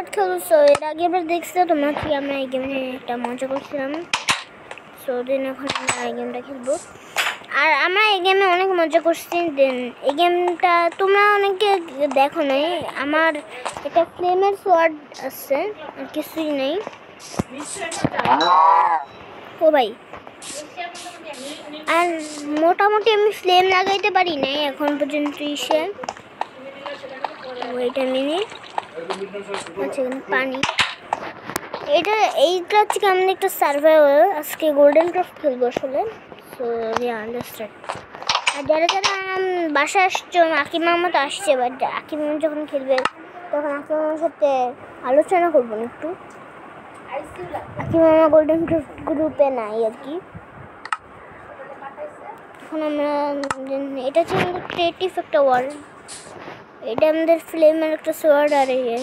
Squad খেলব so এর আগে এবার দেখছ তোমরা কি আমরা এই গেমে একটা মজা করছিলাম। সো দেন এখন আমরা এই গেমটা খেলব। আর আমরা এই গেমে অনেক মজা করছি। দেন এই গেমটা তোমরা অনেকে দেখো নাই। আমার একটা ফ্লেমের সোয়ার্ড আছে, আর কিছুই নেই। ও ভাই। আর মোটামুটি আমি ফ্লেম লাগাইতে পারি নাই, এখন পর্যন্ত এসে ওইটা মিনিট আচ্ছা পানি। এটা, এইটা হচ্ছে আমাদের একটা সার্ভাইভাল আজকে গোল্ডেন ক্রাফট খেলব আসলে। সো আন্ডারস্ট্যান্ড আর যারা যারা বাসায় আসছো, আকিম মামা তো আসছে বাট আকিম মামা যখন খেলবে, তখন আকিম মামার সাথে আলোচনা করব না একটু। আকিম মামা গোল্ডেন ক্রাফট গ্রুপে নাই আর কি। এখন আমরা এটা হচ্ছে আমাদের ক্রিয়েটিভ একটা ওয়ার্ল্ড এটা আমাদের ফ্লেমের একটা সোয়ার্ড আর ইয়ে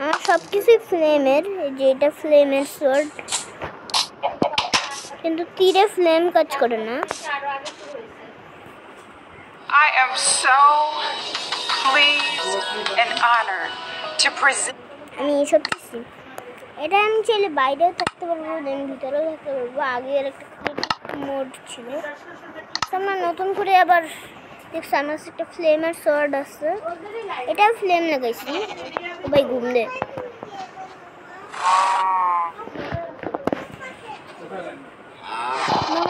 আমার সব কিছুই ফ্লেমের এই যে এটা ফ্লেমের সোয়ার্ড কিন্তু তীরে ফ্লেম কাজ করে না। I am so pleased and honored to present. আমি এসব কিছু এটা আমি চাইলে বাইরেও থাকতে পারব দেন ভিতরেও থাকতে পারব। আগে এর একটা মোড ছিল। আমরা নতুন করে আবার দেখছি আমার কাছে একটা ফ্লেমের সোয়ার্ড আছে এটা ফ্লেম লাগাইছি ও ভাই ঘুম দে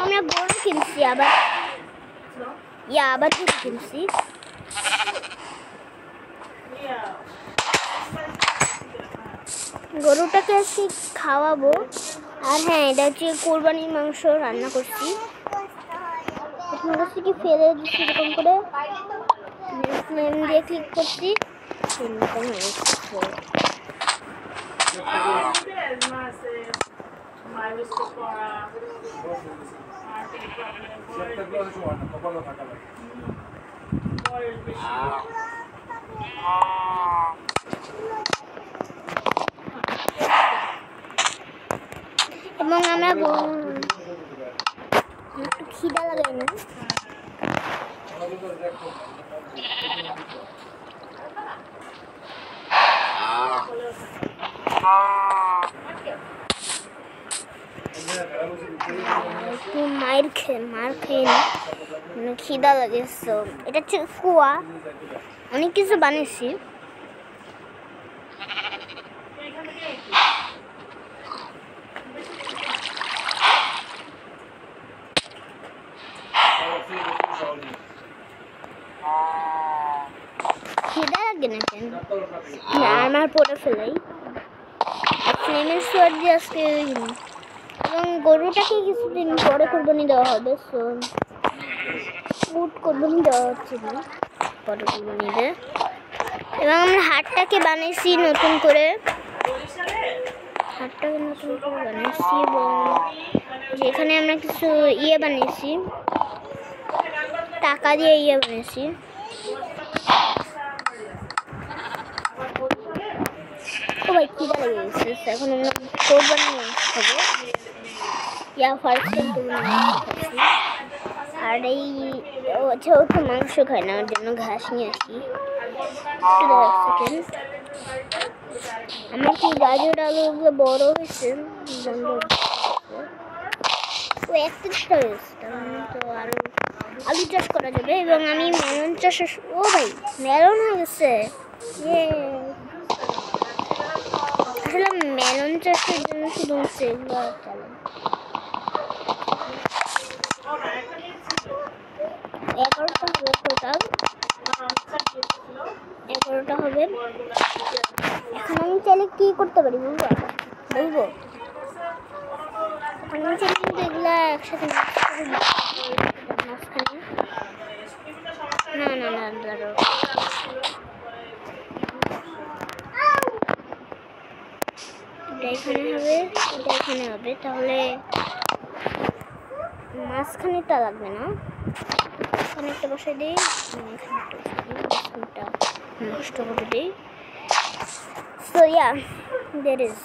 আমরা কিনছি আবার ইয়া আবার গরু কিনছি গরুটাকে আজকে খাওয়াবো। আর হ্যাঁ এটা হচ্ছে কোরবানির মাংস রান্না করছি। প্রথমে হচ্ছে কি ফেলে দিচ্ছি, এরকম করে ফ্লেম দিয়ে ক্লিক করছি এরকম হয়ে গেছে। এবং আমরা গরু- একটু খিদা লাগাই না। একটু মায়ের খেয়ে মার খেয়ে মানে খিদা লাগে এটা হচ্ছে কুয়া অনেক কিছু বানিয়েছি খিদা লাগে না কেন না আমার পরে ফেলাই আর ফ্লেমের সোয়ার দিয়ে আজকে এবং গরুটাকে কিছুদিন পরে কোরবানি দেওয়া হবে সো উট কোরবানি দেওয়া হচ্ছে না। পরে কোরবানি এবং আমরা হাটটাকে বানিয়েছি নতুন করে। হাটটাকে নতুন করে বানিয়েছি এবং যেখানে আমরা কিছু ইয়ে বানিয়েছি, টাকা দিয়ে ইয়ে বানিয়েছি। ভাই খিদা লেগে তো এখন আমরা কোরবানি খাব। ইয়া ফার্স্ট খাচ্ছি। আর এই আচ্ছা ও তো মাংস খায় না, ওর জন্য ঘাস নিয়ে আসি। একটু আমার কি গাজর আলুগুলো বড় হয়েছে? হয়েছে। ও একত্রিশটা হয়েছে মানে তো আরও আলু চাষ করা যাবে। এবং আমি মেলন চাষ ও ভাই, মেলন হয়ে গেছে ইয়ে। আসলে মেলন চাষের জন্য শুধু এগারোটা হবে টোটাল এগারোটা হবে। এখন আমি চাইলে কি করতে পারি বলব? বলব? এখন আমি চাইলে কিন্তু এগুলা একসাথে মাঝখানে। না না না দাঁড়াও এটা এখানে হবে এটা এখানে হবে। তাহলে মাঝখানেটা লাগবে না? এখানে একটা দিই এখানে বসাই দিই মাঝখানটা নষ্ট করে দিই। সো ইয়া দের ইজ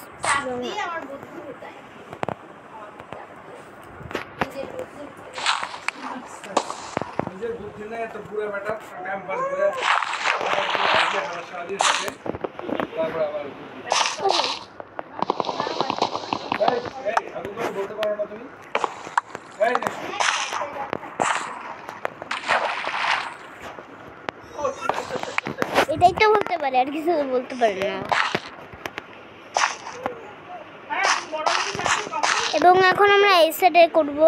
নিজের বুদ্ধি নেই তো পুরো বেটা ক্যাম্পাস ঘুরে শাদির তারপর আবার বলতে পারো না তুমি? এটাই তো বলতে পারে, আর কিছু বলতে পারে না। এবং এখন আমরা এই সাইডে করব।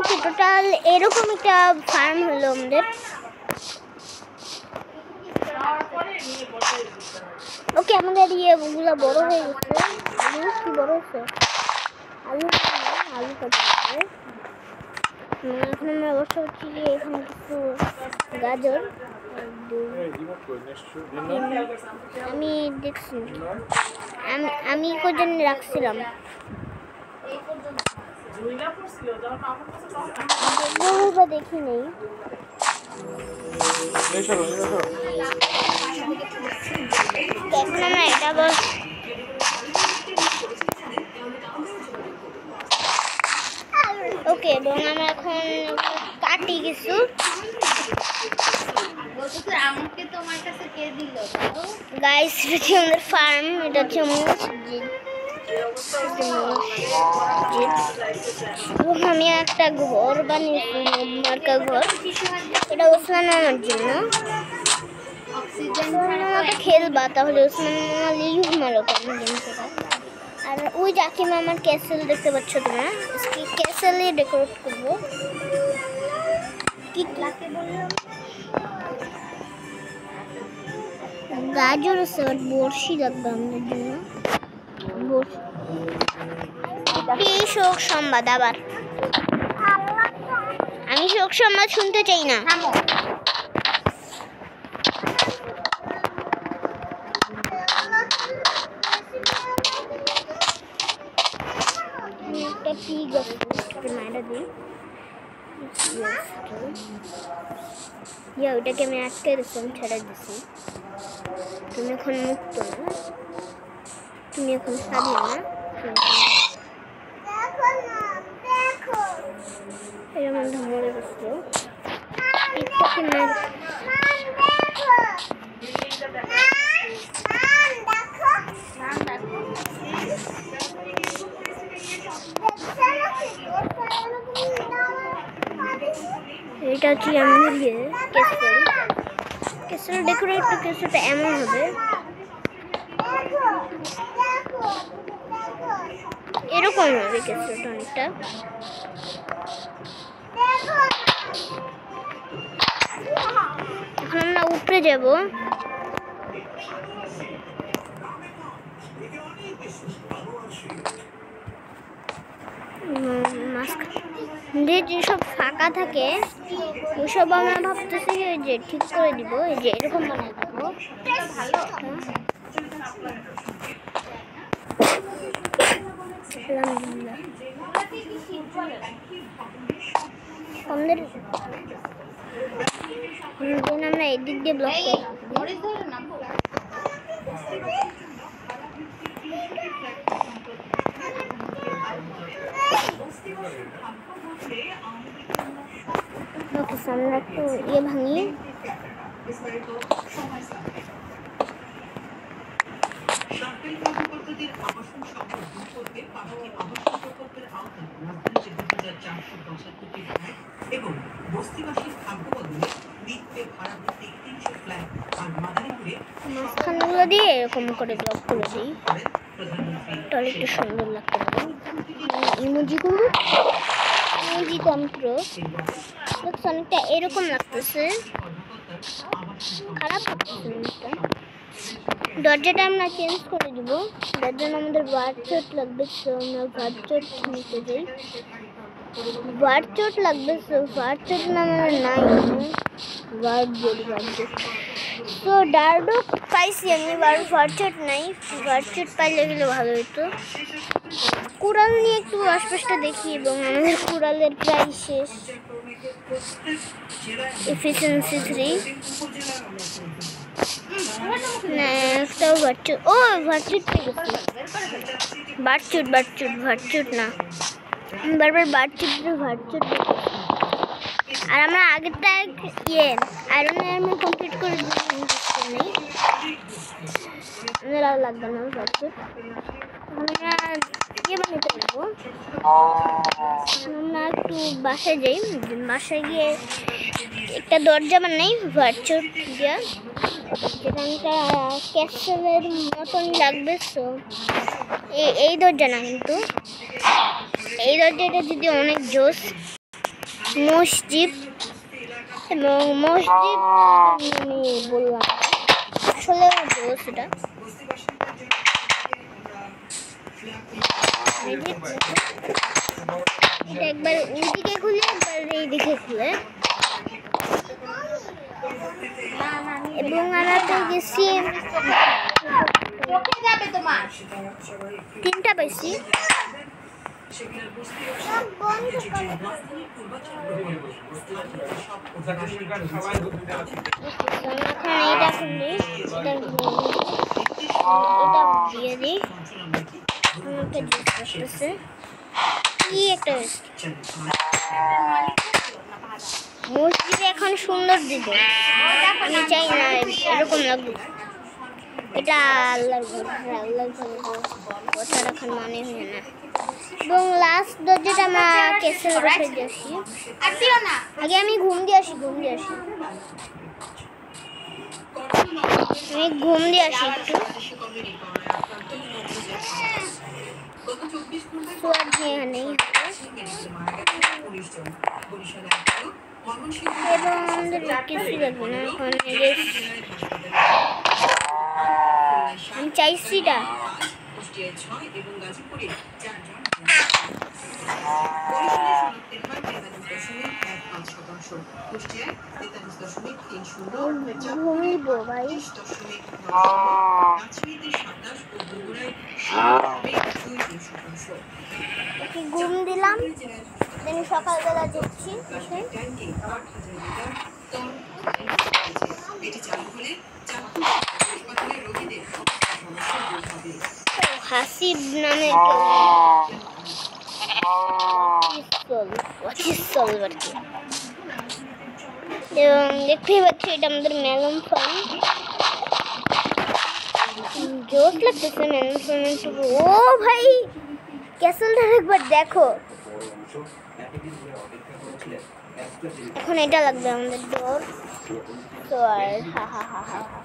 ওকে টোটাল এরকম একটা ফার্ম হলো আমাদের। ওকে আমাদের ইয়েগুলো বড় হয়ে গেছে। কি বড় হয়েছে? আলু আলু কাটা এখন বসে হচ্ছি যে এখানে কিছু গাজর আমি দেখছি। আমি আমি কজন রাখছিলাম। দেখি নেই। এখন আমরা এটা বস ওকে এবং আমরা এখন কাটি কিছু। গাইস এটা হচ্ছে আমাদের ফার্ম এটা হচ্ছে মসজিদ এবং আমি একটা ঘর বানিয়েছি মার্কা ঘর। এটা ওসমান মামার জন্য। ওসমান মামাকে খেলবা তাহলে ওসমান মামা লিভ মারো কেন আর ওই জাকি মামার ক্যাসেল দেখতে পাচ্ছ তোমরা? ক্যাসেলে ডেকোরেট করব। কি লাগে বললাম গাজর বাট বড়শি লাগবে আমাদের জন্য। শোক সংবাদ আবার। আমি শোক সংবাদ শুনতে চাই না। থামো আমি একটা পিগ আছে ওটাকে মারা দিই ইয়া ওটাকে আমি আটকে দিচ্ছি আমি ছেড়ে দিছি তুমি এখন মুক্ত না তুমি এখন স্বাধীন না এর মধ্যে মরে হচ্ছে আমাদের ইয়ে কেসেল কেসেল ডেকোরেট কেসেলটা এমন হবে। এরকম হবে কেসেলটা অনেকটা। এখন আমরা উপরে যাব। মাস্ক যে যেসব ফাঁকা থাকে, ওসব আমরা ভাবতেছি যে ঠিক করে দিব, এই যে এরকম বানিয়ে দেবো। আমাদের আমরা এদিক দিয়ে ব্লক ওকে আমরা একটু ইয়ে ভাঙি সরকারি কর্মকর্তাদের আবাসন সংকট দূর এবং বস্তিবাসীর ভাগ্য বদলে নিত্যে ভাড়া ভিত্তিক তিনশো আর মাদারীপুরে মাঝখানগুলো দিয়ে এরকম করে ব্লক করে দিই। একটু সুন্দর লাগতে পারে। ইমোজিগুলো ইমোজি তন্ত্র অনেকটা এরকম লাগতেছে। খারাপ লাগতেছে অনেকটা। দরজাটা আমরা চেঞ্জ করে দিব। যার জন্য আমাদের চোট লাগবে তো আমরা ওয়ার চোট নিতে যাই। ওয়ার চোট লাগবে তো ওয়ার চোট না আমাদের নাই ওয়ার জোট ওয়ার জোট তো ডার্ডো পাইছি আমি বার ওয়ার নাই ওয়ার চোট পাইলে গেলে ভালো হতো কুড়াল নিয়ে একটু আশপাশটা দেখি এবং আমাদের কুড়ালের প্রায় শেষ এফিসিয়েন্সি থ্রি না একটাও ভার্চুট ও ভার্চুট পেয়ে গেছি বারচুট বারচুট ভার্চুট না আমি বারবার বারচুট ভার্চুট আর আমরা আগেরটা ইয়ে আয়রন আয়রন কমপ্লিট করে নেই। আমাদের লাগবে না ভার্চুট আমরা ইয়ে বানাতে পারব আমরা একটু বাসায় যাই, বাসায় গিয়ে একটা দরজা বানাই ভার্চুয়াল দিয়া যেখানটা ক্যাসেলের মতন লাগবে সো এই দরজা না কিন্তু। এই দরজাটা যদি অনেক জোস মসজিদ এবং মসজিদ আমি বললাম আসলে জোস এটা। একবার ওইদিকে খুলে একবার এইদিকে খুলে। এবং আমরা তো গেছি তিনটা পাইছি একটা মসজিদে এখন সুন্দর দিবে। আমি চাই না এরকম লাগবে। এটা আল্লাহর ঘর হ্যাঁ, আল্লাহর ঘর। কথা রাখার মানে হয় না। এবং লাস্ট দরজাটা দিয়েছি আর দিও না। আগে আমি ঘুম দিয়ে আসি ঘুম দিয়ে আসি। আমি ঘুম দিয়ে আসি একটু। দিয়ে এবং আমাদের কিছু না এখন আমি চাইছি এটা কুষ্টিয়ায় ছয় এবং গাজীপুরে চারজন ঘুম দিলাম সকালবেলা যাচ্ছি হাসপাতালের ট্যাঙ্কে আট হাজার লিটার তরল রয়েছে। এটি চালু হলে চাঁদপুর হাসপাতালের রোগীদের সমস্যা দূর হবে ও, হাসিব নামে পিস্তল পিস্তল আর কি এবং দেখতেই পাচ্ছি এটা আমাদের মেলন ফার্ম জোস লাগতেছে মেলন ফার্ম একটু ও ভাই ক্যাসেলটা একবার দেখো এখন এটা লাগবে আমাদের ডোর তো আর হা হা হা হা হা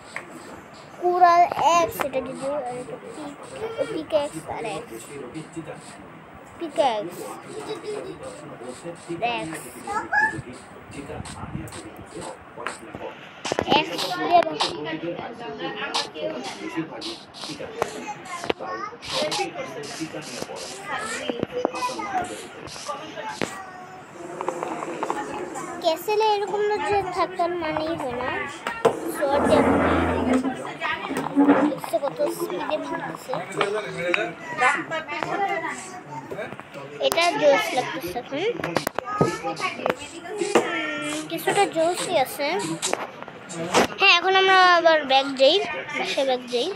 কুড়াল এক্স এটা যদি আর এটা পিক পিক এক্স আর এক্স এক্স দিয়ে ক্যাসেলে এরকম থাকার মানেই হয় না। এটা জোস লাগতেছে কিছুটা জোসই আছে হ্যাঁ এখন আমরা আবার ব্যাগ যাই বাসে ব্যাগ যাই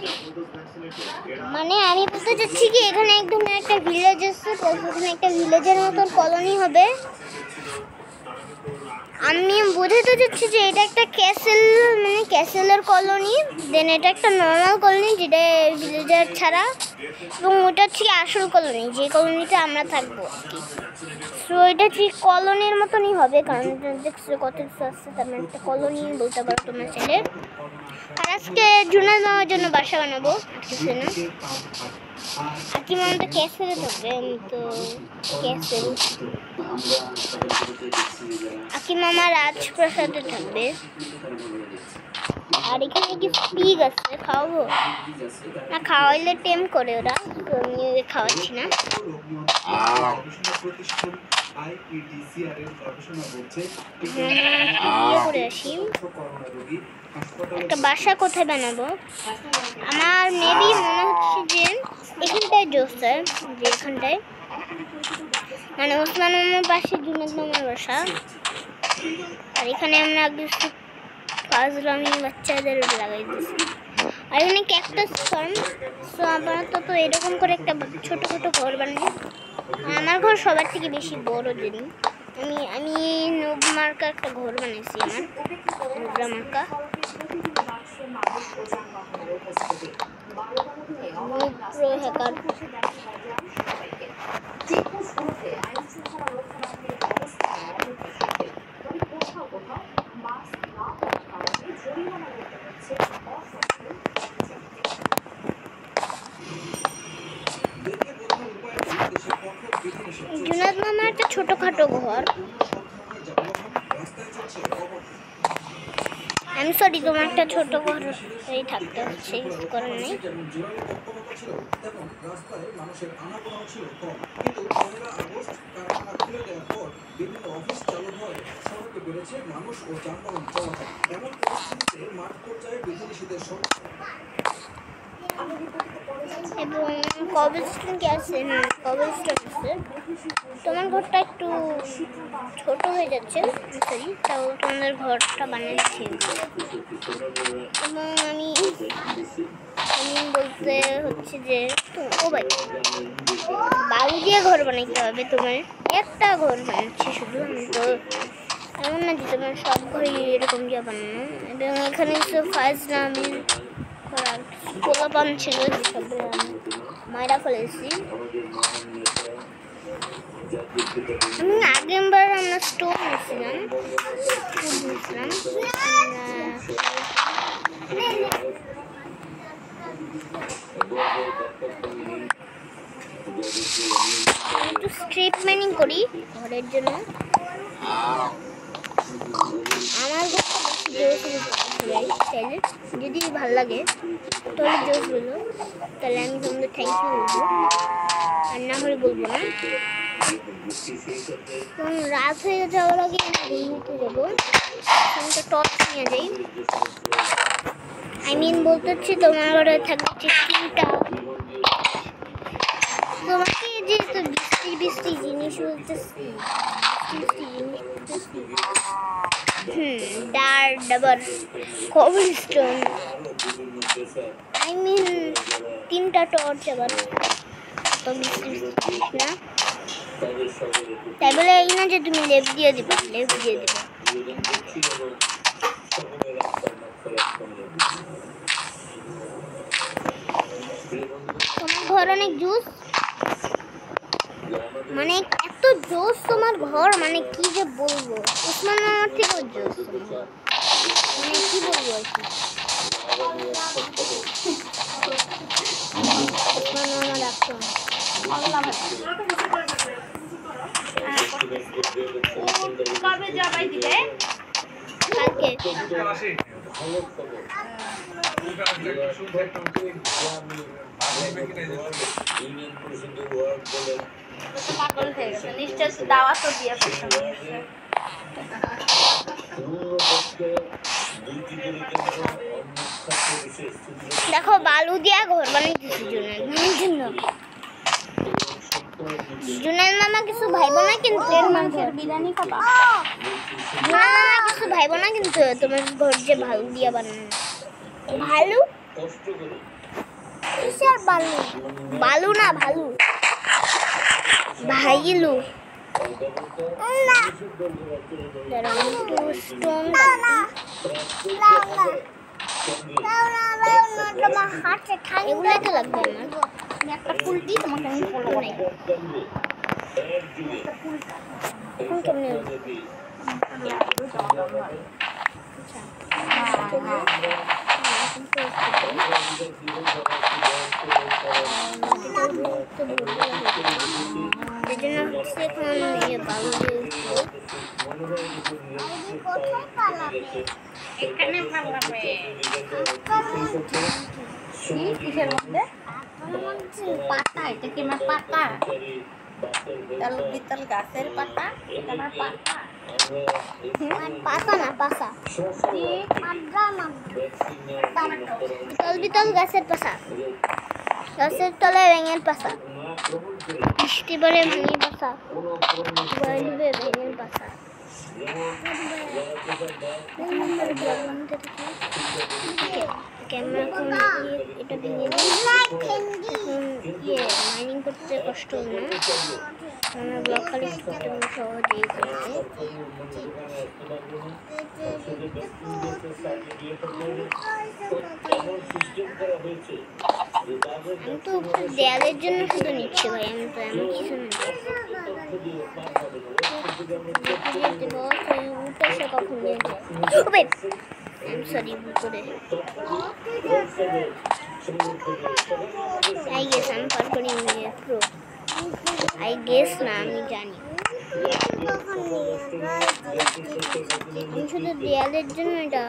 মানে আমি বলতে চাচ্ছি কি, এখানে একদম একটা ভিলেজ আছে তো এখানে একটা ভিলেজের মতন কলোনি হবে। আমি বোঝাতে চাচ্ছি যে এটা একটা ক্যাসেল মানে ক্যাসেলের কলোনি দেন এটা একটা নর্মাল কলোনি যেটা ভিলেজার ছাড়া, এবং ওটা হচ্ছে আসল কলোনি, যে কলোনিতে আমরা থাকব সো এটা ঠিক কলোনির মতনই হবে, কারণ দেখছ কত কিছু আসছে তার মানে একটা কলোনি বলতে পারো তোমার ছেলে। আর আজকে জুনা নেওয়ার জন্য বাসা বানাবো কিছু না। হাকিম আমাদের ক্যাসেলে থাকবে আমি তো ক্যাসেল হাকিম আমার রাজপ্রাসাদে থাকবে। আর এখানে কি পিগ আছে? খাওয়াবো? না খাওয়াইলে টেম করে ওরা। আমি খাওয়াচ্ছি না। একটা বাসা কোথায় বানাবো? আমার মেবি মনে হচ্ছে যে এখানটায় জোসে যে এখানটায়। মানে ওসমান মামার পাশে জুনাদ মামার বাসা। আর এখানে আমরা কিছু ফাজলামি বাচ্চাদের লাগাই দিয়েছি আর এখানে ক্যাকটাস ফার্ম সো আপাতত এরকম করে একটা ছোট ছোট ঘর আর আমার ঘর সবার থেকে বেশি বড় জানি আমি আমি নব মার্কা একটা ঘর বানাইছি আমার, নুবরা মার্কা। হ্যাকার। ছোটখাটো ঘর। আমি সরি তোমার একটা ছোট ঘর থাকতে হচ্ছে নেই মানুষ ও যানবাহন চলাচল এমন পরিস্থিতিতে মাঠ পর্যায়ে বিধিনিষেধের সমস্যা এবং কবেল স্টোন কি আছে হ্যাঁ কবেল স্টোন আছে তোমার ঘরটা একটু ছোট হয়ে যাচ্ছে সরি তাও তোমাদের ঘরটা বানিয়েছি। এবং আমি আমি বলতে হচ্ছে যে তো- ও ভাই বালু দিয়ে ঘর বানাইতে হবে তোমার একটা ঘর বানাচ্ছি শুধু আমি তো। এমন না যে তোমার সব ঘরই এরকম দিয়ে বানানো। এবং এখানে কিছু ফার্স্ট না, আমি করার পোলা পান ছিল আমি মায়েরা ফেলেছি আমি আগেরবার আমরা স্টোভ নিয়েছিলাম একটু স্ট্রিপ করি ঘরের জন্য। আমার যদি ভালো লাগে তাহলে জোস বলো তাহলে আমি তোমাদের থ্যাংক ইউ বলব আর না হলে বলব না রাত হয়ে যাওয়ার আগে আমি যাব একটা টর্চ নিয়ে যাই আই মিন বলতে হচ্ছে তোমার থাকবে হচ্ছে তিনটা তোমাকে যেহেতু বৃষ্টি বৃষ্টি জিনিস বৃষ্টি জিনিস ডার ডাবর কবল স্টোন আই মিন তিনটা টর্চ আবার তো না? তাই বলে এই না যে তুমি লেপ দিয়ে দিবা লেপ দিয়ে দিবা। তোমার জুস মানে এত জোস তোমার ঘর মানে কি যে বলব? উসমান মামার থেকেও জোস মানে কি বলব আর কি? উসমান মামা ডাকতো আসি শুনতে একটা তো পাগল হয়ে গেছে। নিশ্চয় দাওয়াতও দিয়ে দেখো বালু দিয়া ঘর জুনের জন্য জুনের মামা কিছু ভাইব না কিন্তু মাংসের বিরিয়ানি খাবা? জুনের কিছু ভাইব না কিন্তু তোমার ঘর যে ভালু দিয়া বানানো। ভালু? কিসের বালু? বালু না ভালু। ভাইলু দাঁড়াও, একটু stone কাটি। এগুলো তো লাগবে আমার আমি একটা ফুল দিই তোমাকে আমি বলব না এখন কেমনে হবে? এই জন্য হচ্ছে এখন ইয়ে বালু দিয়ে উঠবো। এখানে ভালো লাগবে কি কিসের মধ্যে পাতা এটা কি আমার পাতা তাল বিতল গাছের পাতা এটা আমার পাতা বিতল গাছের গাছের তলায় ব্যাঙের পাতা বৃষ্টি পরে ভেঙে বলবে ভেঙের পাতা ক্যামেরা এটা ভেঙে দিই ইয়ে মাইনিং করতে কষ্ট না। আমরা ব্লক কালেক্ট করতে পারব সহজেই আমি তো দেয়ালের জন্য শুধু নিচ্ছি ভাই, আমি তো এমন কিছু না। সরি করে আই গেস আমি পার করি প্রো আই গেস না, আমি জানি। আমি শুধু দেয়ালের জন্য এটা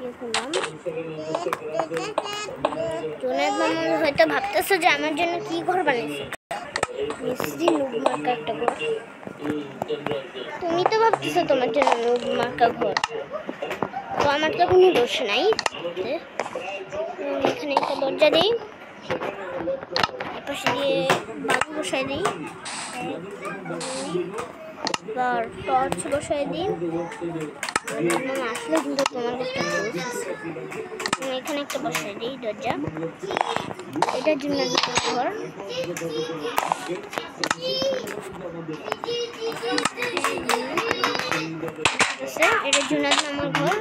ইয়ে করলাম। জোনাদ মামা হয়তো ভাবতেছো যে আমার জন্য কি ঘর বানিয়েছে। মিষ্টি নুব মার্কা একটা ঘর। তুমি তো ভাবতেছো তোমার জন্য নুব মার্কা ঘর। তো আমার তো কোনো দোষ নাই। এখানে একটা দরজা দিই। এপাশে দিয়ে বাবু বসাই দিই আর টর্চ বসাই দিই আসলে কিন্তু তোমার এখানে একটা বসাই দিই দরজা। এটার জন্য ঘর। আছে এটা জুনাদ আমার ঘর।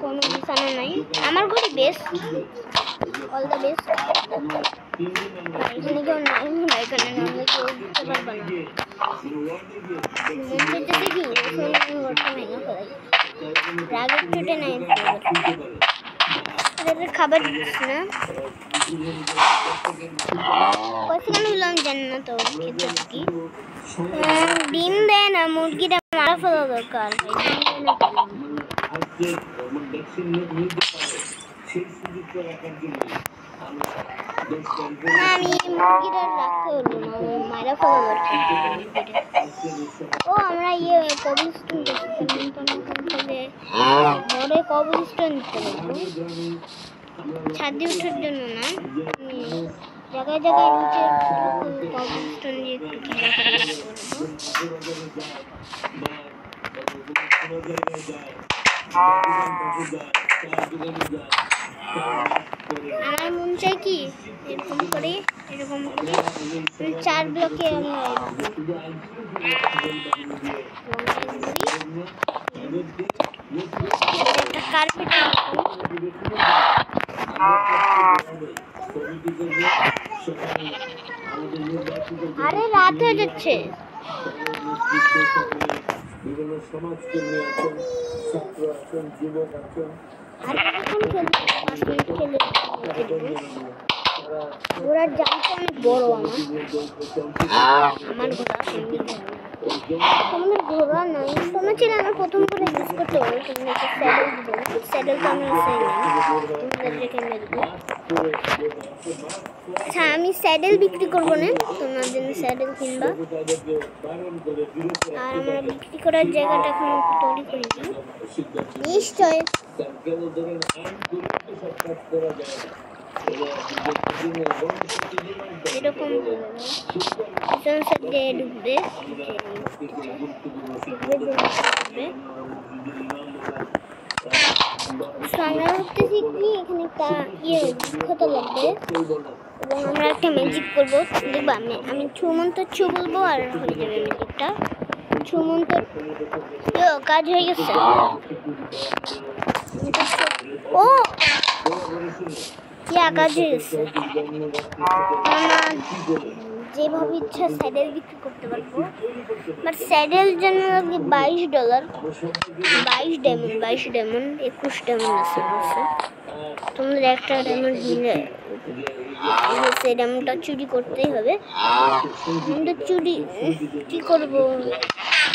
কোনো বিছানা নাই। আমার ঘরই বেস্ট অল দ্য বেস্ট এখানে কেউ নাই না এখানে নামলে কেউ দিতে পারবে না মন চাইতেছে এখন ঘরটা ভেঙে ফেলাই রাগের চোটে নাই খাবার দিচ্ছি না কয়েকখানে হলো আমি জানি না তো খেতে কি ডিম দেয় না মুরগিটা মারা ফেলা দরকার দেয় না কেন? না আমি মুরগিটা রাখতে হলো না ও, আমরা ইয়ে কবল স্টোন ঘরে কবল স্টোন দিতে পারব ছাদে ওঠার জন্য না জায়গায় জায়গায় নিচে কবলস্টোন দিয়ে একটু খেলাধুলা করব। আমার মন চাই কি? এরকম করে এরকম করে। আমি চার ব্লকে আরে রাত হয়ে যাচ্ছে বিভিন্ন সমাজকর্মী আছেন ছাত্র আছেন যুবক আছেন আর ওরা জালটা অনেক বড় আমার। আমার ঘোড়া তোমাদের ঘোড়া নাই। তোমরা ছিল আমার প্রথম করে ইউজ করতে একটা স্যাডেল তো আমি আচ্ছা আমি স্যাডেল বিক্রি করব না, তোমার জন্য স্যাডেল কিনবা। করে আর আমার বিক্রি করার জায়গাটা এখন তৈরি করিনি নিশ্চয় এরকম পিছন ঢুকবে আমরা ভাবতেছি এখানে একটা ইয়ে বিখ্যাত লাগবে। এবং আমরা একটা ম্যাজিক করব। আমি আমি ছুমন্ত ছু বলব আর হয়ে যাবে ম্যাজিকটা ছুমন্ত কাজ হয়ে গেছে। ও! হয়ে গেছে আমরা যেভাবে ইচ্ছা স্যাডেল বিক্রি করতে পারব। বাট স্যাডেল জন্য লাগবে বাইশ ডলার। বাইশ ডায়মন্ড বাইশ ডায়মন্ড একুশ ডায়মন্ড আছে আমার তোমাদের একটা ডায়মন্ড নিলে সেই ডায়মন্ডটা চুরি করতেই হবে। ডায়মন্ডটা চুরি, কি করব?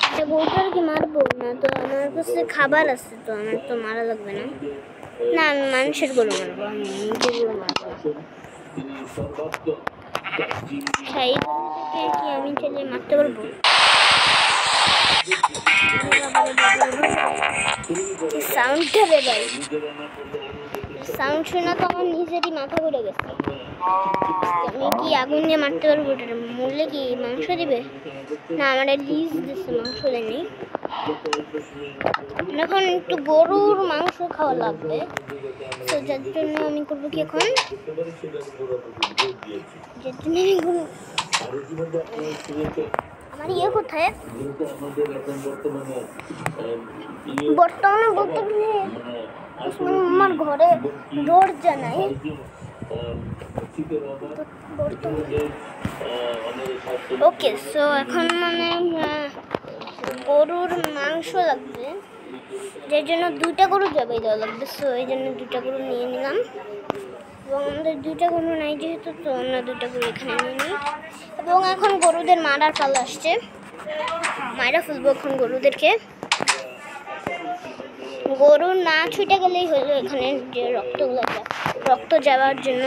একটা বউটারকে মারবো না তো, আমার কাছে খাবার আছে তো, আমার তো মারা লাগবে না। না মানুষের গরু মারবো। আমি কি আমি চাইলে মারতে পারব। সাউন্ডটা রে সাউন্ড শুনে তো আমার নিজেরই মাথা ঘুরে গেছে। আমি কি আগুন দিয়ে মারতে পারব? ওটা মরলে কি মাংস দিবে? না, আমার লিজ দিচ্ছে, মাংস দেয়নি। এখন একটু গরুর মাংস খাওয়া লাগবে। তো যার জন্য আমি করব কি এখন? যার জন্য আমি গরু আমার ইয়ে কোথায়? বর্তমানে বলতে আমার ঘরে দরজা নাই। ওকে সো এখন মানে গরুর মাংস লাগবে। যার জন্য দুইটা গরু জবাই দেওয়া লাগবে সো এই জন্য দুইটা গরু নিয়ে নিলাম। এবং আমাদের দুইটা গরু নাই যেহেতু, তো অন্য দুইটা গরু এখানে নিয়ে নিই। এবং এখন গরুদের মারার পালা আসছে। মায়েরা ফেলব এখন গরুদেরকে। গরু না ছুটে গেলেই হলো এখানে যে রক্তগুলো রক্ত যাওয়ার জন্য।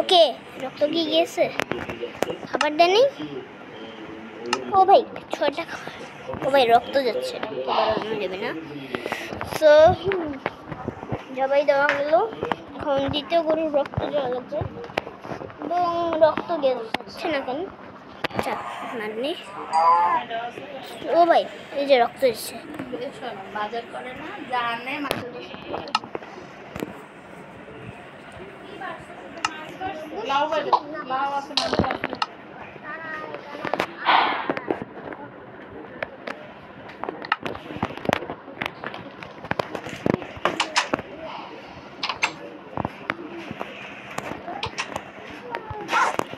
ওকে, রক্ত কি গিয়েছে? খাবার দেয়নি? ও ভাই, ছয়টা ও ভাই, রক্ত যাচ্ছে, রক্ত যাবে না। সো জবাই দেওয়া হলো। এখন দ্বিতীয় গরুর রক্ত যাওয়া এবং রক্ত যাচ্ছে না কেন? আচ্ছা মানে? ও ভাই, এই যে রক্ত এসছে। বাজার করে না জানে লাউ বাজার লাউ আছে মাছ আছে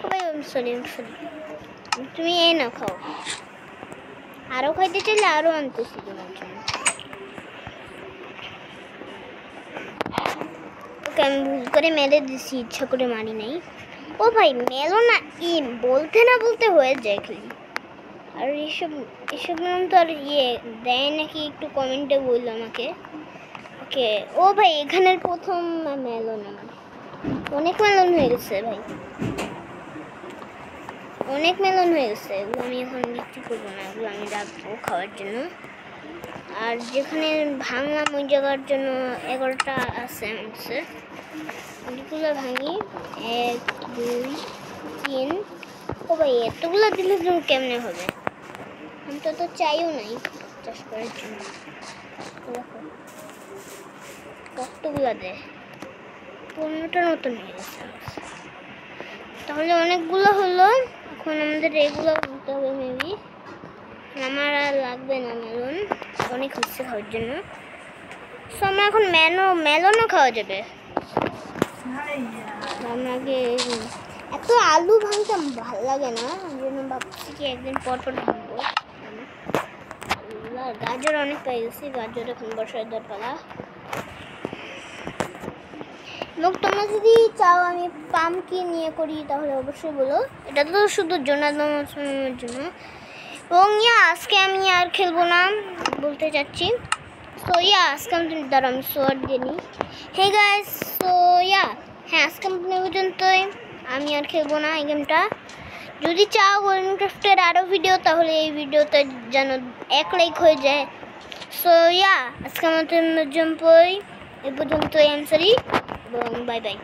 ও তুমি এই না খাও। আরও খাইতে চাইলে আরও আনতেছি তোমার জন্য। আমি ভুল করে মেরে দিছি, ইচ্ছা করে মারি নাই। ও ভাই, মেলো না ই বলতে না বলতে হয়ে যায় খালি। আর এসব এসব নাম তো আর ইয়ে দেয় নাকি একটু কমেন্টে বলল আমাকে। ওকে, ও ভাই, এখানের প্রথম মেলন আমার অনেক মেলন হয়ে গেছে ভাই। অনেক মেলন হয়ে গেছে এগুলো আমি এখন বিক্রি করব না, এগুলো আমি রাখব খাওয়ার জন্য। আর যেখানে ভাঙলাম ওই জায়গার জন্য এগারোটা আছে কাছে ওইগুলো ভাঙি, এক, দুই, তিন, ও ভাই, এতগুলো দিলে তুমি কেমনে হবে? আমি তো তো চাইও নাই চাষ করার জন্য। কতগুলো দেয় পনেরোটার মতন হয়ে গেছে। তাহলে অনেকগুলো হলো। এখন আমাদের এগুলো নিতে হবে মেবি আমার আর লাগবে না মেলন অনেক হচ্ছে খাওয়ার জন্য। সো আমরা এখন মেলো মেলনও খাওয়া যাবে। আগে এত আলু ভাঙতে ভালো লাগে না জন্য ভাবছি কি একদিন পর পর ভাঙবো গাজর অনেক পাই গেছি, গাজর এখন বসার দরকার? এবং তোমরা যদি চাও আমি পামকি নিয়ে করি, তাহলে অবশ্যই বলো। এটা তো শুধু জোনাদমের জন্য। এবং ইয়া, আজকে আমি আর খেলব না বলতে চাচ্ছি। সো ইয়া, আজকে আমি দাঁড়া আমি সোয়ার দিয়ে নিই। হে গাইস সো ইয়া হ্যাঁ আজকে আমি পর্যন্তই। আমি আর খেলব না এই গেমটা যদি চাও গোল্ডেন ক্রাফটের আরও ভিডিও তাহলে এই ভিডিওতে যেন এক লাইক হয়ে যায়। সো ইয়া, আজকে আমাদের পর্যন্তই এ পর্যন্তই আমি সরি এবং বাই বাই